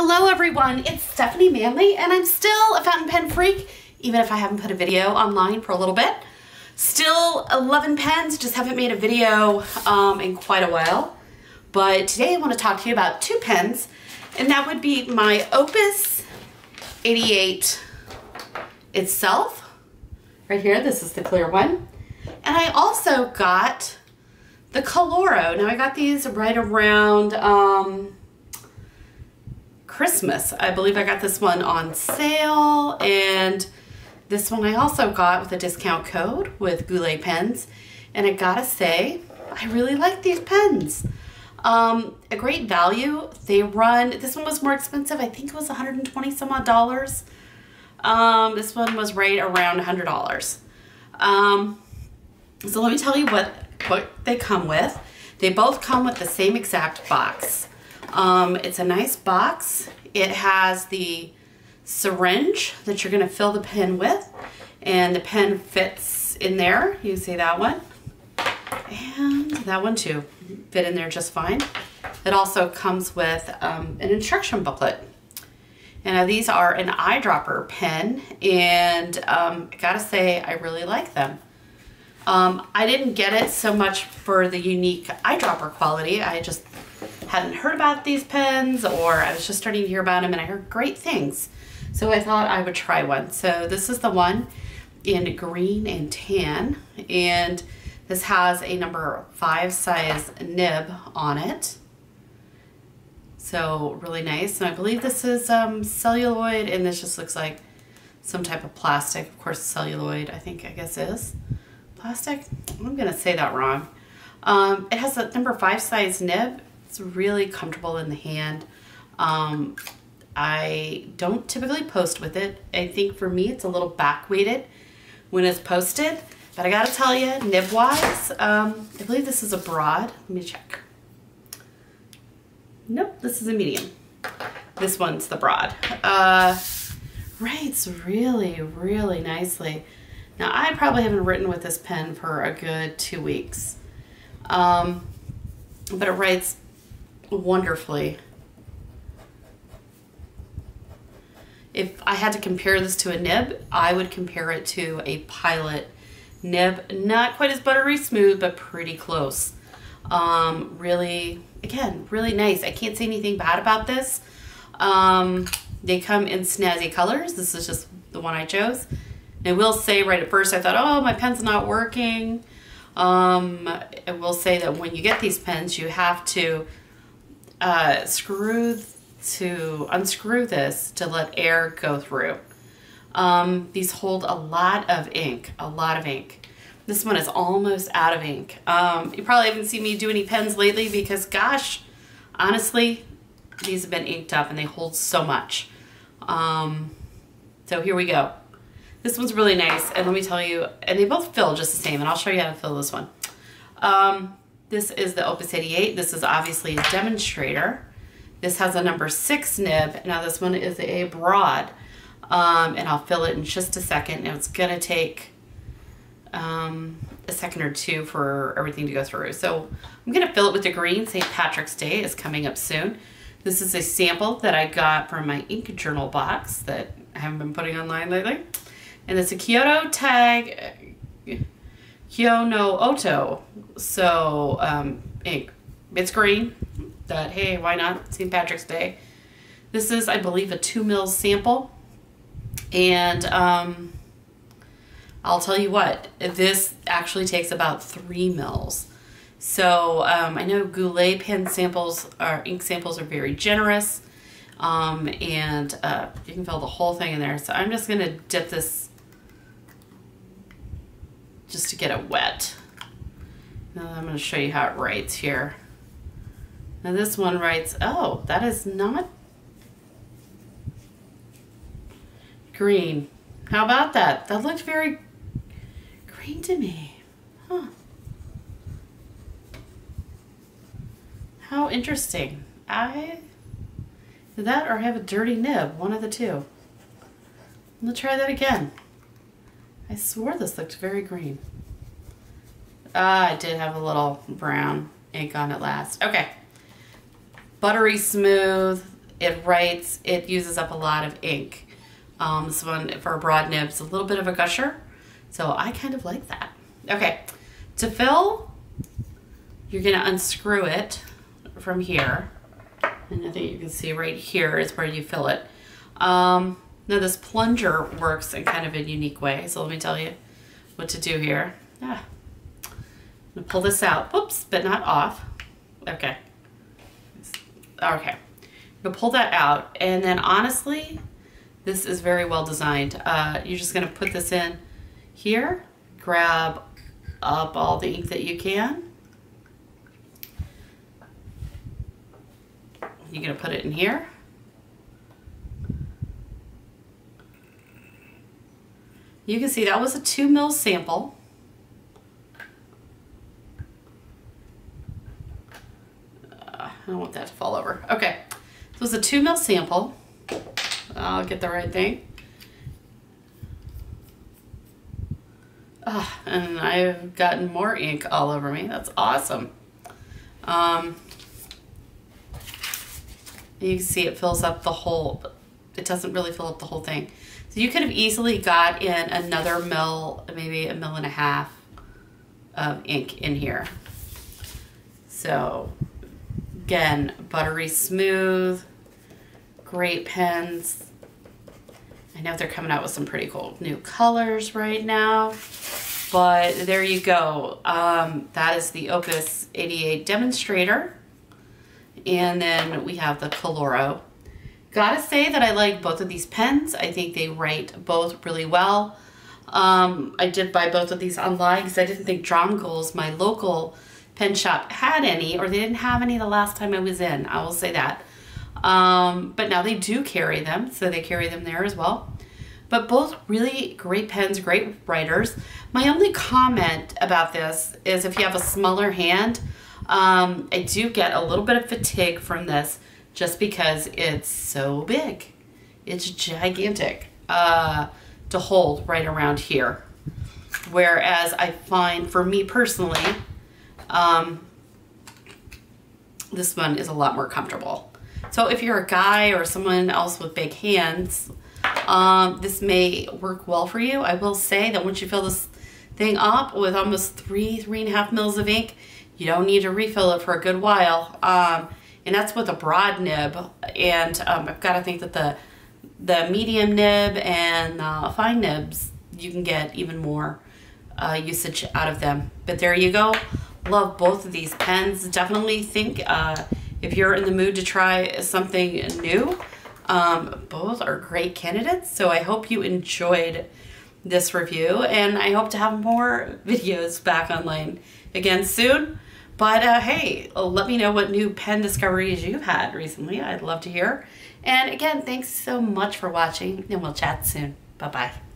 Hello everyone, it's Stephanie Manley and I'm still a fountain pen freak, even if I haven't put a video online for a little bit. Still 11 pens, just haven't made a video um, in quite a while. But today I want to talk to you about two pens, and that would be my Opus 88 itself. Right here, this is the clear one. And I also got the Koloro. Now I got these right around um, Christmas. I believe I got this one on sale and this one I also got with a discount code with Goulet pens. And I gotta say, I really like these pens. Um, a great value. They run, this one was more expensive. I think it was 120 some odd dollars. Um, this one was right around $100. Um, so let me tell you what, what they come with. They both come with the same exact box. Um, it's a nice box. It has the syringe that you're going to fill the pen with and the pen fits in there. You see that one and that one too fit in there just fine. It also comes with um, an instruction booklet. And now these are an eyedropper pen and um, I gotta say I really like them. Um, I didn't get it so much for the unique eyedropper quality. I just hadn't heard about these pens or I was just starting to hear about them and I heard great things. So I thought I would try one. So this is the one in green and tan and this has a number five size nib on it. So really nice. And I believe this is um, celluloid and this just looks like some type of plastic. Of course, celluloid, I think, I guess is plastic. I'm to say that wrong. Um, it has a number five size nib. It's really comfortable in the hand. Um, I don't typically post with it. I think for me it's a little back weighted when it's posted. But I gotta tell you, nib wise, um, I believe this is a broad. Let me check. Nope, this is a medium. This one's the broad. Uh, writes really, really nicely. Now I probably haven't written with this pen for a good two weeks. Um, but it writes wonderfully. If I had to compare this to a nib, I would compare it to a Pilot nib. Not quite as buttery smooth, but pretty close. Um, really, again, really nice. I can't say anything bad about this. Um, they come in snazzy colors. This is just the one I chose. I will say right at first I thought, oh, my pen's not working. Um, I will say that when you get these pens, you have to uh, screw to unscrew this to let air go through. Um, these hold a lot of ink, a lot of ink. This one is almost out of ink. Um, you probably haven't seen me do any pens lately because gosh, honestly, these have been inked up and they hold so much. Um, so here we go. This one's really nice and let me tell you, and they both fill just the same and I'll show you how to fill this one. Um, this is the Opus 88. This is obviously a demonstrator. This has a number six nib. Now this one is a broad. Um, and I'll fill it in just a second. It's gonna take um, a second or two for everything to go through. So I'm gonna fill it with the green. St. Patrick's Day is coming up soon. This is a sample that I got from my ink journal box that I haven't been putting online lately. And it's a Kyoto tag, Kyono Oto. So um, ink. It's green, that hey, why not? St. Patrick's Day. This is, I believe, a two mils sample. And um, I'll tell you what, this actually takes about three mils. So um, I know Goulet pen samples, or ink samples are very generous. Um, and uh, you can fill the whole thing in there. So I'm just going to dip this just to get it wet. Now I'm going to show you how it writes here. Now this one writes, oh, that is not green. How about that? That looked very green to me. Huh. How interesting. I did that or have a dirty nib, one of the two. Let's try that again. I swore this looked very green. Ah, I did have a little brown ink on it last. Okay. Buttery smooth. it writes, it uses up a lot of ink. Um, this one for a broad nib is a little bit of a gusher, so I kind of like that. Okay, to fill, you're gonna unscrew it from here. And I think you can see right here is where you fill it. Um, now this plunger works in kind of a unique way, so let me tell you what to do here. Gonna pull this out, whoops, but not off. Okay. Okay. I'm gonna pull that out, and then honestly, this is very well designed. Uh, you're just gonna put this in here, grab up all the ink that you can. You're gonna put it in here. You can see that was a two mil sample. Uh, I don't want that to fall over. Okay, this was a two mil sample. I'll get the right thing. Uh, and I've gotten more ink all over me. That's awesome. Um, you can see it fills up the whole, it doesn't really fill up the whole thing. So you could have easily got in another mill, maybe a mill and a half of ink in here. So again, buttery smooth, great pens. I know they're coming out with some pretty cool new colors right now, but there you go. Um, that is the Opus 88 demonstrator. And then we have the Koloro. Gotta say that I like both of these pens. I think they write both really well. Um, I did buy both of these online because I didn't think Dromgoole's, my local pen shop, had any, or they didn't have any the last time I was in. I will say that. Um, but now they do carry them, so they carry them there as well. But both really great pens, great writers. My only comment about this is if you have a smaller hand, um, I do get a little bit of fatigue from this just because it's so big. It's gigantic uh, to hold right around here. Whereas I find for me personally, um, this one is a lot more comfortable. So if you're a guy or someone else with big hands, um, this may work well for you. I will say that once you fill this thing up with almost three, three and a half mils of ink, you don't need to refill it for a good while. Um, and that's with a broad nib. And um, I've got to think that the the medium nib and uh, fine nibs, you can get even more uh, usage out of them. But there you go. Love both of these pens. Definitely think uh, if you're in the mood to try something new, um, both are great candidates. So I hope you enjoyed this review and I hope to have more videos back online again soon. But uh, hey, let me know what new pen discoveries you've had recently. I'd love to hear. And again, thanks so much for watching and we'll chat soon. Bye-bye.